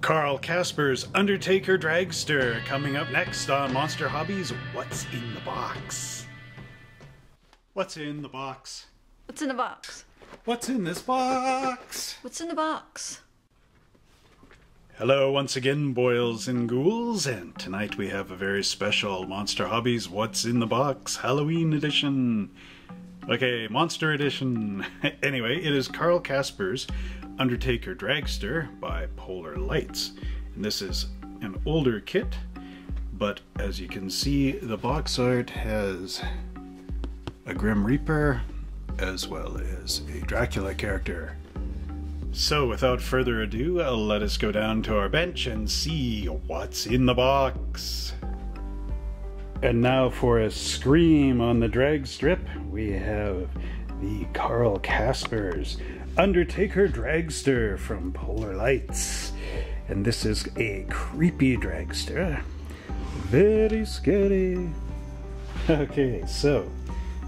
Carl Casper's Undertaker Dragster coming up next on Monster Hobbies What's in the Box? What's in the box? What's in the box? What's in this box? What's in the box? Hello once again, boils and ghouls, and tonight we have a very special Monster Hobbies What's in the Box Halloween edition. Okay, Monster Edition. anyway, it is Carl Casper's Undertaker Dragster by Polar Lights. And this is an older kit, but as you can see, the box art has a Grim Reaper as well as a Dracula character. So, without further ado, uh, let us go down to our bench and see what's in the box. And now for a scream on the drag strip, we have the Carl Casper's Undertaker Dragster from Polar Lights. And this is a creepy dragster. Very scary. Okay, so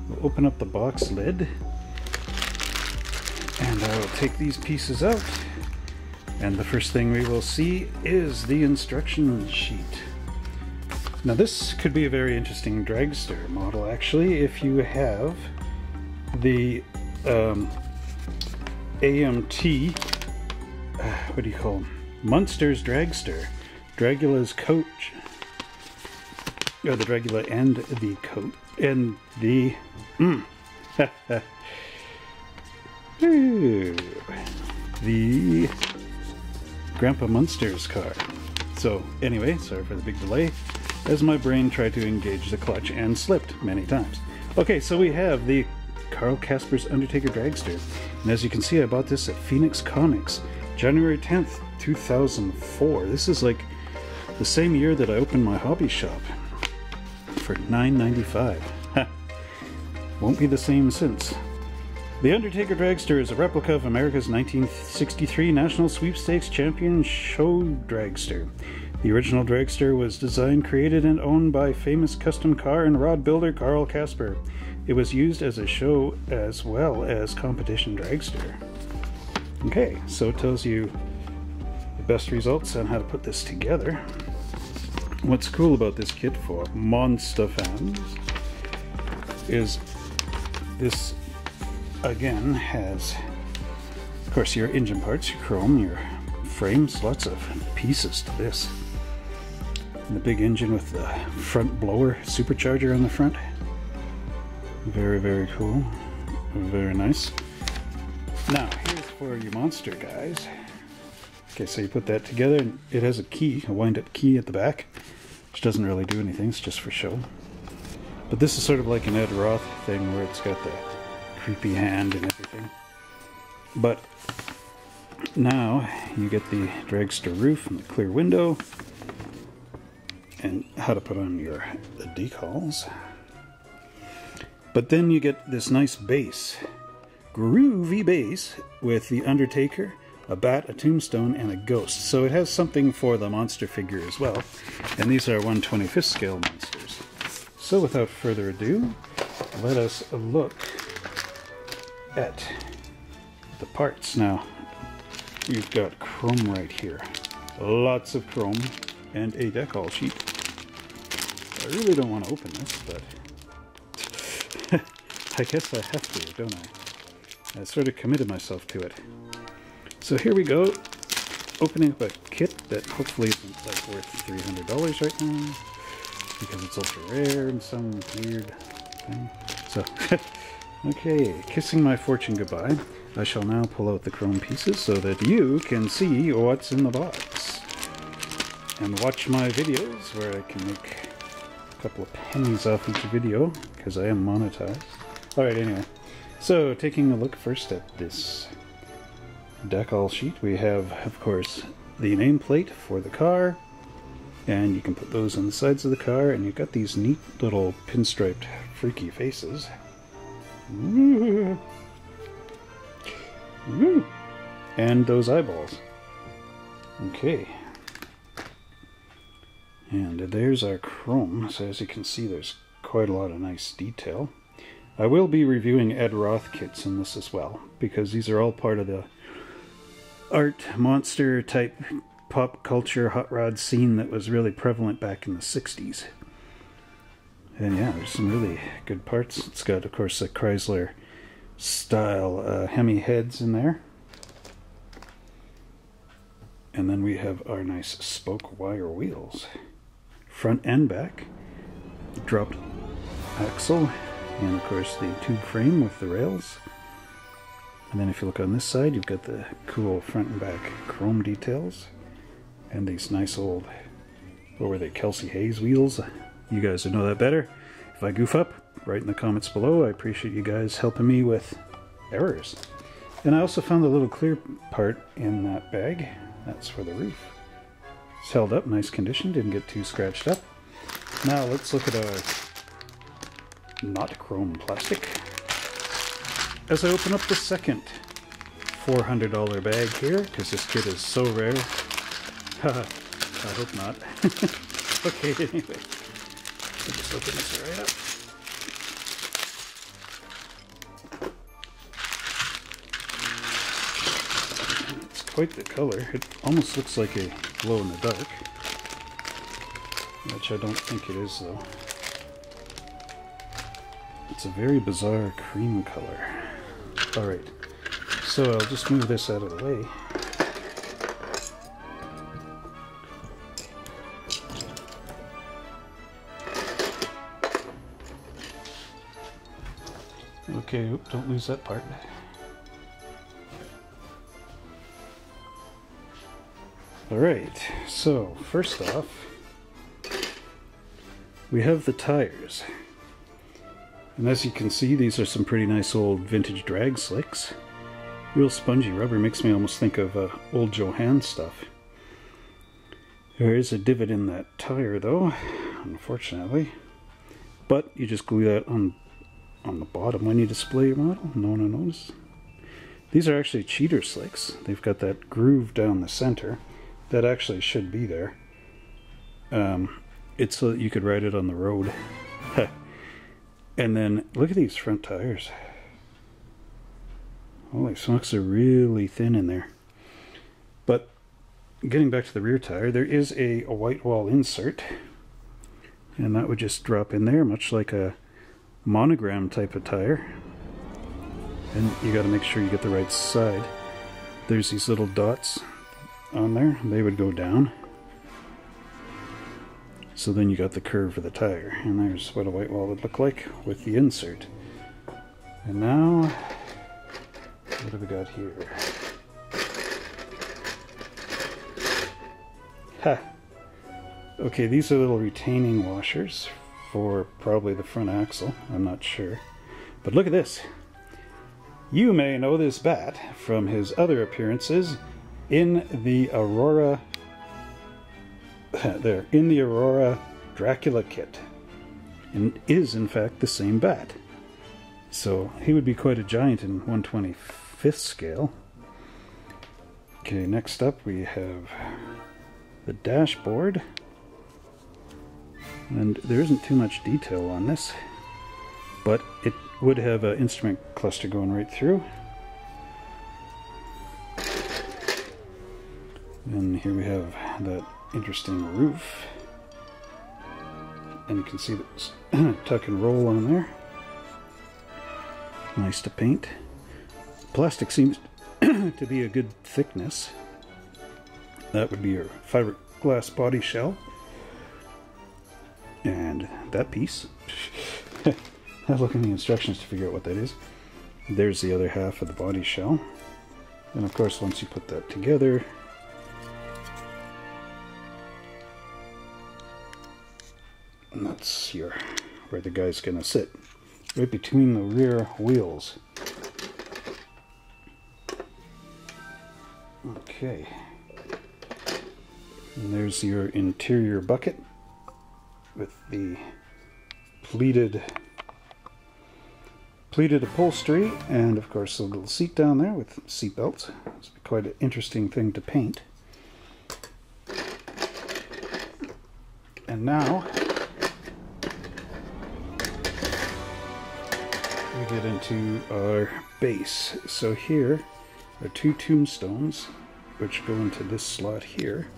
we'll open up the box lid and I will take these pieces out. And the first thing we will see is the instruction sheet. Now this could be a very interesting dragster model actually if you have the um, AMT, uh, what do you call them? Munster's Dragster, Dragula's coach, or the Dragula and the coat, and the, mm, the Grandpa Munster's car. So anyway, sorry for the big delay, as my brain tried to engage the clutch and slipped many times. Okay, so we have the Carl Casper's Undertaker Dragster. And as you can see, I bought this at Phoenix Comics, January 10th, 2004. This is like the same year that I opened my hobby shop for $9.95. Won't be the same since. The Undertaker Dragster is a replica of America's 1963 National Sweepstakes Champion Show Dragster. The original dragster was designed, created, and owned by famous custom car and rod builder Carl Casper. It was used as a show as well as competition dragster. Okay, so it tells you the best results on how to put this together. What's cool about this kit for monster fans is this again has of course your engine parts, your chrome, your frames, lots of pieces to this. And the big engine with the front blower supercharger on the front. Very, very cool. Very nice. Now, here's for your monster guys. Okay, so you put that together, and it has a key, a wind-up key at the back, which doesn't really do anything, it's just for show. But this is sort of like an Ed Roth thing where it's got the creepy hand and everything. But now you get the dragster roof and the clear window, and how to put on your decals. But then you get this nice base, groovy base with the Undertaker, a bat, a tombstone, and a ghost. So it has something for the monster figure as well. And these are 125th scale monsters. So without further ado, let us look at the parts. Now, you've got chrome right here. Lots of chrome and a decal sheet. I really don't want to open this, but I guess I have to, don't I? I sort of committed myself to it. So here we go, opening up a kit that hopefully isn't like worth $300 right now, because it's ultra rare and some weird thing. So, okay, kissing my fortune goodbye, I shall now pull out the chrome pieces so that you can see what's in the box. And watch my videos where I can make couple of pennies off each video, because I am monetized. Alright, anyway. So, taking a look first at this decal sheet, we have, of course, the nameplate for the car, and you can put those on the sides of the car, and you've got these neat little pinstriped freaky faces. And those eyeballs. Okay. And there's our chrome, so as you can see there's quite a lot of nice detail. I will be reviewing Ed Roth kits in this as well, because these are all part of the art monster type pop culture hot rod scene that was really prevalent back in the 60s. And yeah, there's some really good parts. It's got, of course, the Chrysler style uh, Hemi heads in there. And then we have our nice spoke wire wheels, front and back, dropped axle, and of course the tube frame with the rails. And then if you look on this side, you've got the cool front and back chrome details, and these nice old, what were they, Kelsey Hayes wheels. You guys would know that better. If I goof up, write in the comments below. I appreciate you guys helping me with errors. And I also found the little clear part in that bag. That's for the roof. It's held up, nice condition, didn't get too scratched up. Now let's look at our not chrome plastic. As I open up the second $400 bag here, because this kit is so rare. I hope not. okay, anyway. Just open this right up. Quite the color. It almost looks like a glow in the dark. Which I don't think it is though. It's a very bizarre cream color. Alright, so I'll just move this out of the way. Okay, don't lose that part. Alright, so first off, we have the tires. And as you can see, these are some pretty nice old vintage drag slicks. Real spongy rubber makes me almost think of uh, old Johan stuff. There is a divot in that tire though, unfortunately. But you just glue that on on the bottom when you display your model. No one will notice. These are actually cheater slicks. They've got that groove down the center. That actually should be there. Um, it's so that you could ride it on the road. and then look at these front tires. Holy smokes, they're really thin in there. But getting back to the rear tire, there is a, a white wall insert. And that would just drop in there, much like a monogram type of tire. And you got to make sure you get the right side. There's these little dots on there. They would go down. So then you got the curve of the tire. And there's what a white wall would look like with the insert. And now, what have we got here? Ha! Okay, these are little retaining washers for probably the front axle. I'm not sure. But look at this. You may know this bat from his other appearances in the Aurora there in the Aurora Dracula kit and is in fact the same bat. So he would be quite a giant in 125th scale. Okay, next up we have the dashboard. And there isn't too much detail on this, but it would have an instrument cluster going right through. And here we have that interesting roof. And you can see the tuck and roll on there. Nice to paint. Plastic seems to be a good thickness. That would be your fiberglass body shell. And that piece. I look in the instructions to figure out what that is. There's the other half of the body shell. And of course, once you put that together, and that's your where the guy's gonna sit right between the rear wheels. Okay. And there's your interior bucket with the pleated pleated upholstery and of course a little seat down there with seat belts. It's quite an interesting thing to paint. And now we get into our base. So here are two tombstones which go into this slot here.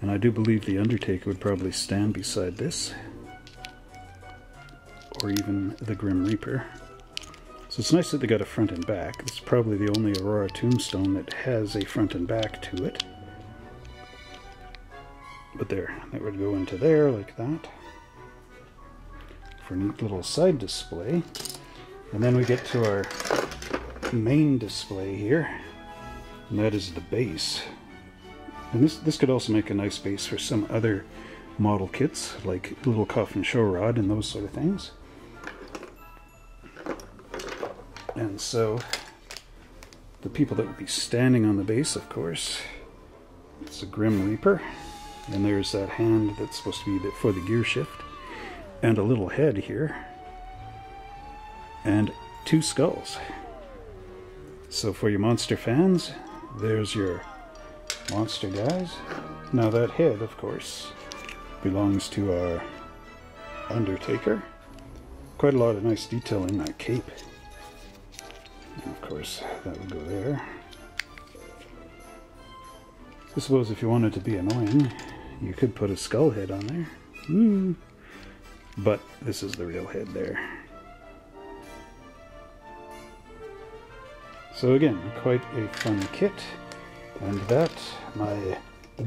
And I do believe the Undertaker would probably stand beside this, or even the Grim Reaper. So it's nice that they got a front and back. This is probably the only Aurora tombstone that has a front and back to it. But there, that would go into there like that. For a neat little side display. And then we get to our main display here. And that is the base. And this, this could also make a nice base for some other model kits, like little coffin show rod and those sort of things. And so, the people that would be standing on the base, of course, it's a Grim Reaper. And there's that hand that's supposed to be for the gear shift. And a little head here. And two skulls. So for your monster fans, there's your monster guys. Now that head, of course, belongs to our Undertaker. Quite a lot of nice detail in that cape. And of course, that would go there. I suppose if you wanted to be annoying, you could put a skull head on there. Mm. But this is the real head there. So again, quite a fun kit. And that, my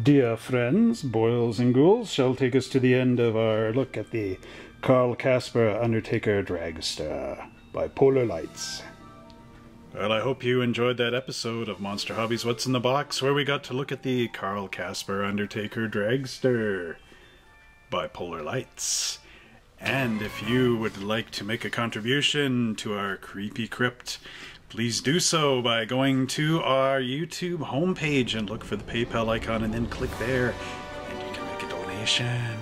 dear friends, boils and ghouls, shall take us to the end of our look at the Carl Casper Undertaker Dragster by Polar Lights. Well, I hope you enjoyed that episode of Monster Hobbies What's in the Box, where we got to look at the Carl Casper Undertaker Dragster by Polar Lights. And if you would like to make a contribution to our creepy crypt, please do so by going to our YouTube homepage and look for the PayPal icon and then click there and you can make a donation.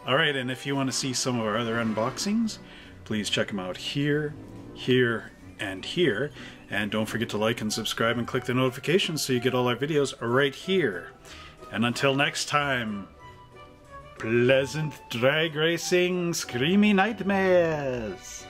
Alright, and if you want to see some of our other unboxings, please check them out here, here, and here. And don't forget to like and subscribe and click the notifications so you get all our videos right here. And until next time, pleasant drag racing, screamy nightmares!